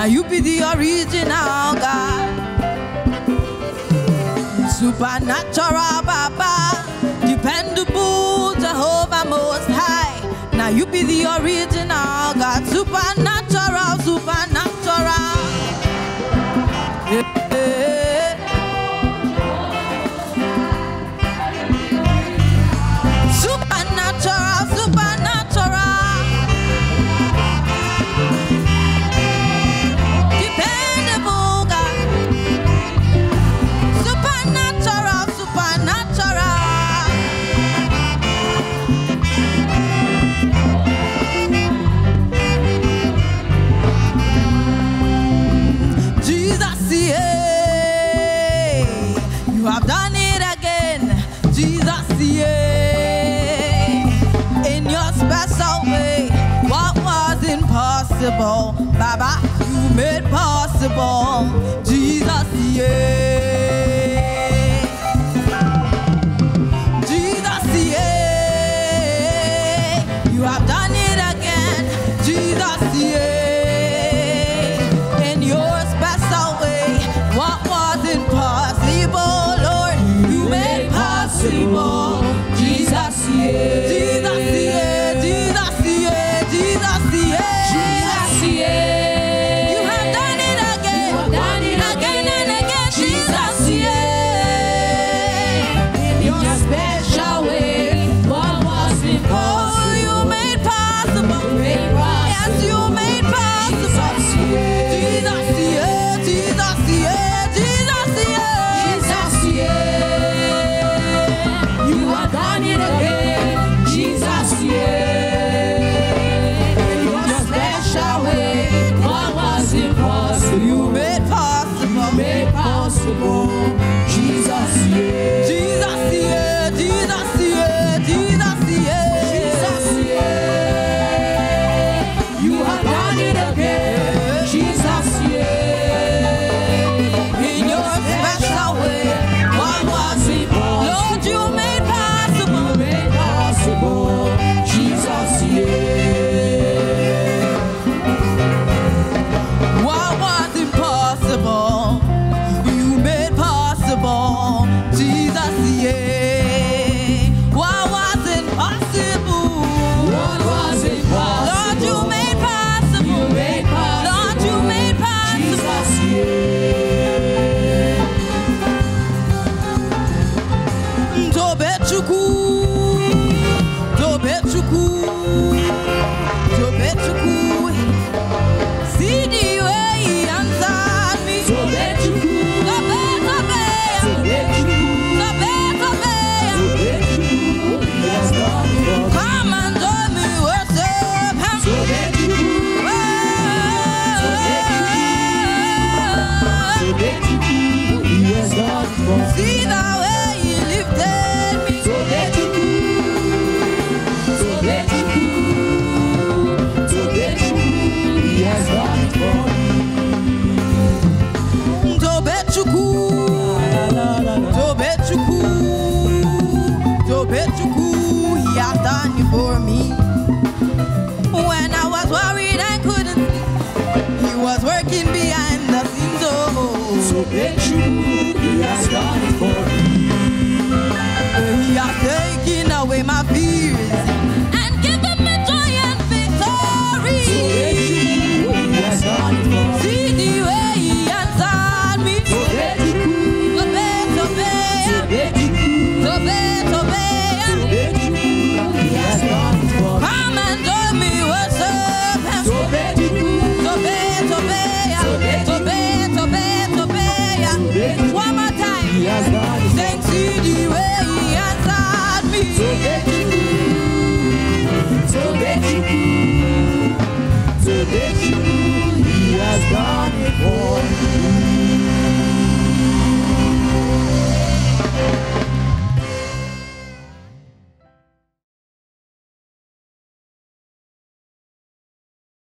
Now you be the original God. Supernatural Baba, dependable Jehovah most high. Now you be the original God. Supernatural, you have done it again. Jesus, iye, in your special way, what was impossible, Baba, you made possible. Jesus, iye. Jesus, iye, you have done it again. Jesus, iye, in your special way, what Didacie, é, Didacie, é, Didacie. was working behind the scenes, oh. So make sure he has done it for